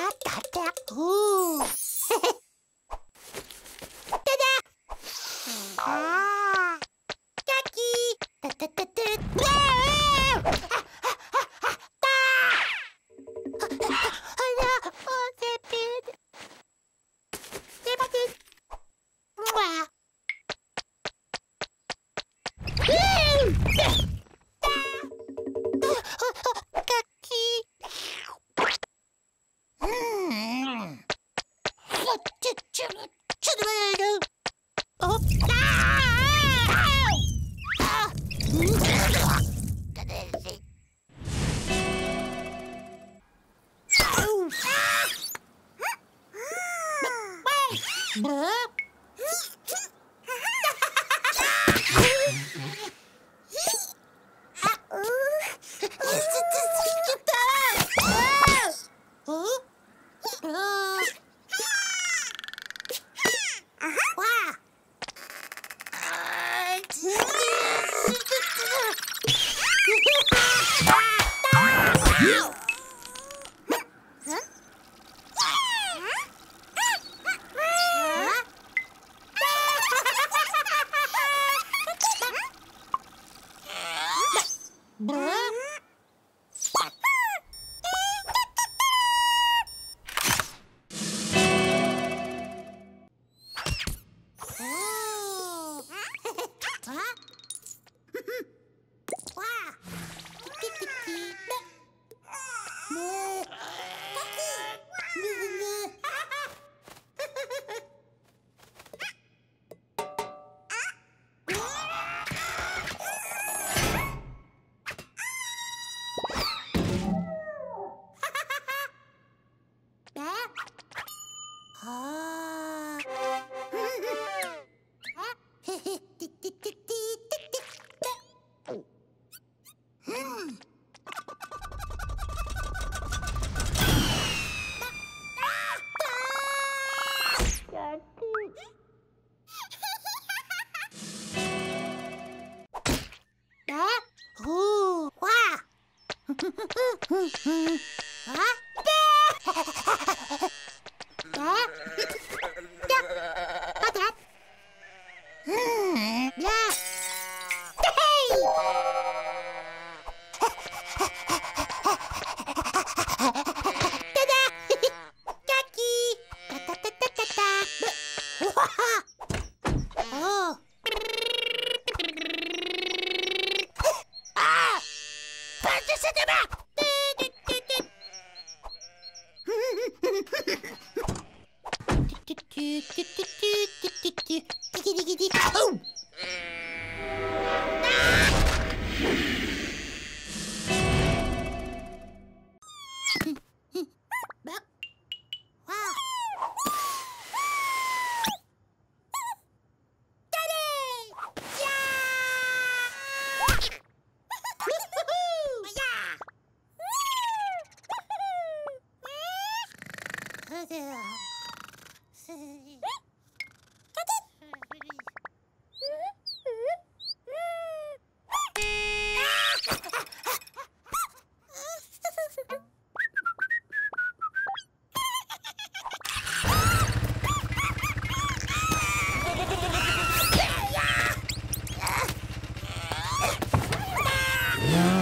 da da da. Ooh. Fuck. Mm-hmm. love.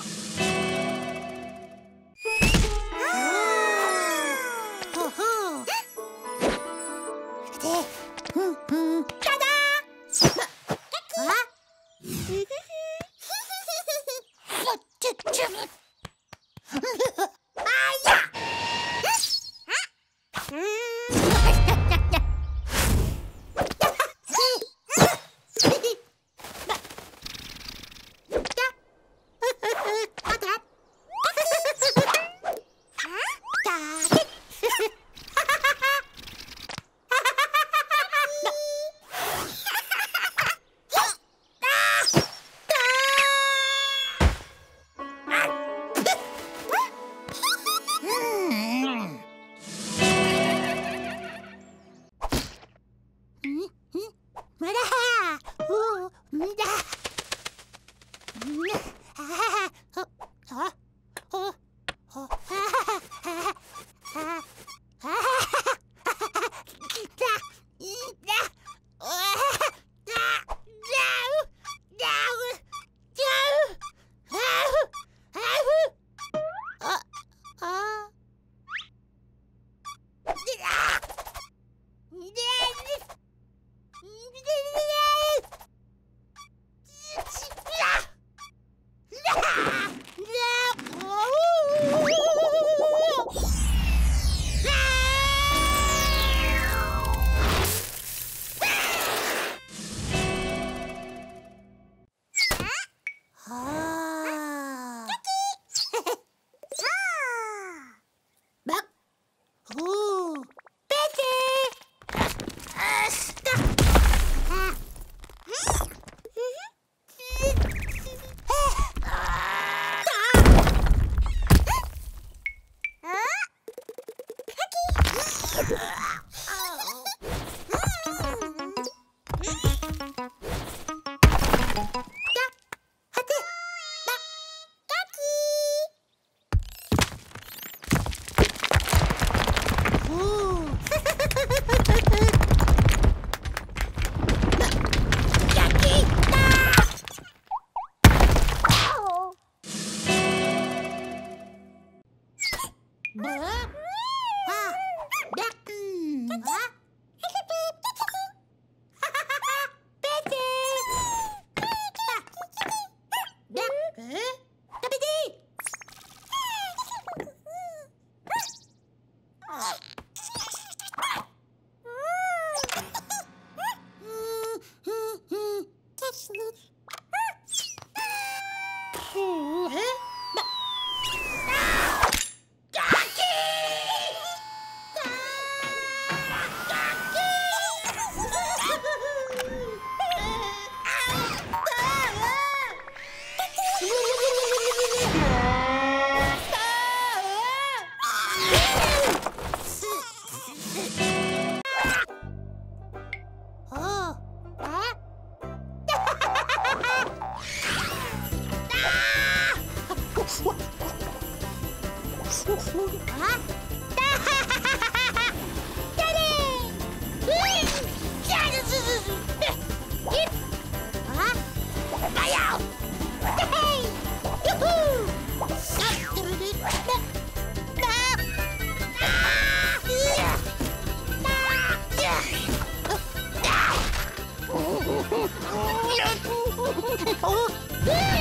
Bye. huh? 哦。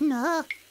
なあ。